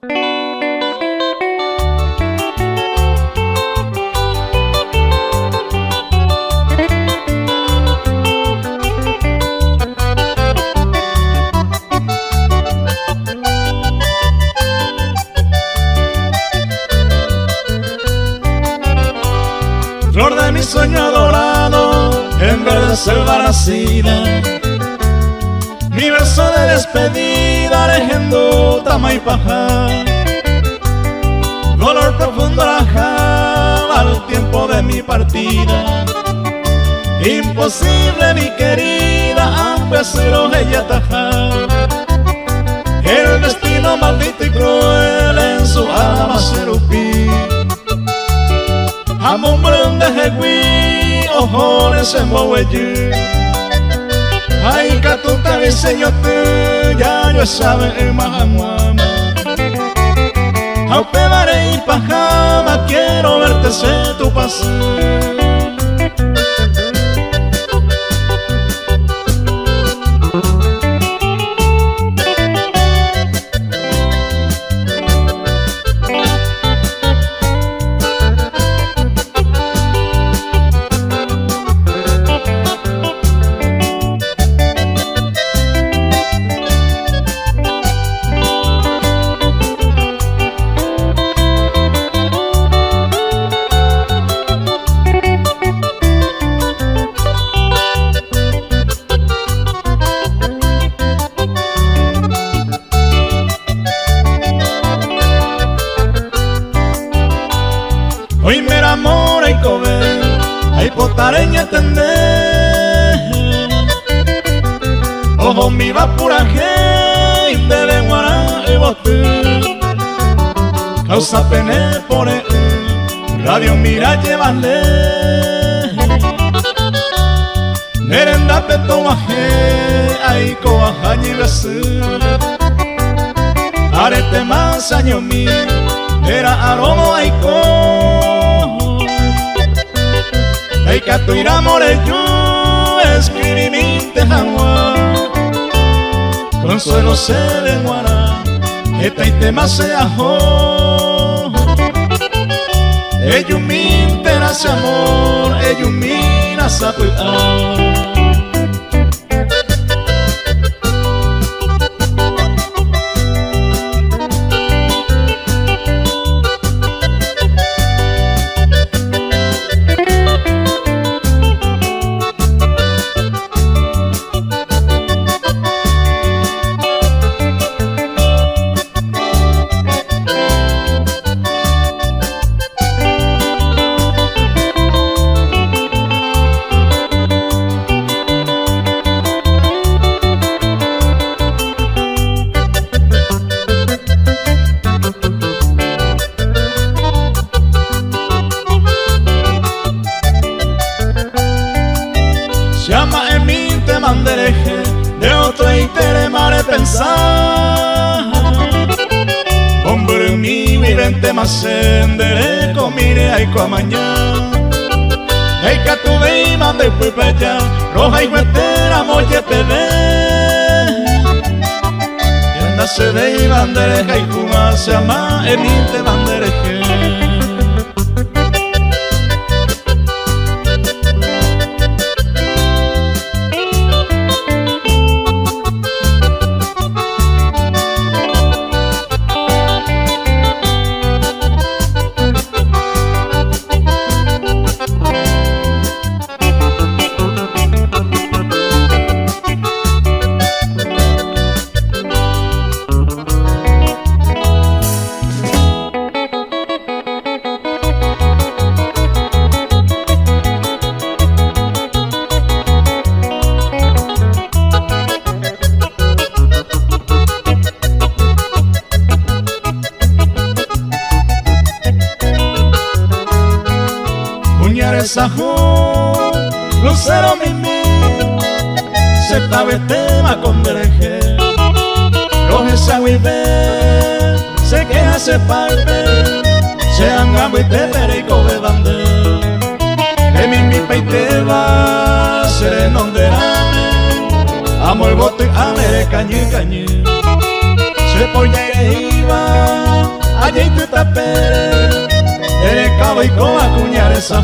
Flor de mi sueño dorado, en verde selva nacida. Mi verso de despedida, leyendo tama y paja. Dolor profundo rajaba al tiempo de mi partida. Imposible, mi querida, ambecero ella tajar. El destino maldito y cruel en su alma serupí. Amombrón de Jegui, ojones en Boweyi. Ay, catuta diseño tú, ya yo sabe en Mahamuama. Aupe y pajama, Ojo mi va pura gente de guará y bote. Causa pene por él, radio mira llevarle. Merenda peto maje, ay coajañi besu. Arete más año mío, era aroma aiko. Ay catuira moreyo, escribiminte jamua. Consuelo se de guara, eta y tema se ajo. Ellos minte nace amor, ellos mina sabe pensar. Hombre mi vivente más sendere comire ay co mañana. Ay que tu ve y mande fui pecha, roja y huetera molle te ve. Y anda se ve y bandereja y kuma se ama en mi te Muñares ajo, lucero mimi, se tabe tema con dereje, roje se vive, se queja se y te pere y cobe bande, que mimi peite va, se nonderame, amo el bote, amere cañi cañi, se y iba, Ere kabaiko acuñar esa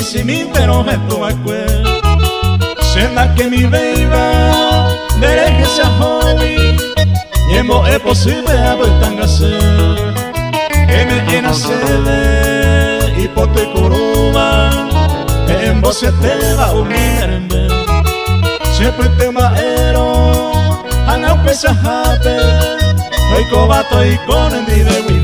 Misi, mi pero me tu acuerdo Senda que mi beiba Dere que sea hobby Yemo es posible a vuelta a ser Que me en sede y pote curuba En vos se te va un minerembe Siempre te maero Ana pesa jape Hoy cobato y con el de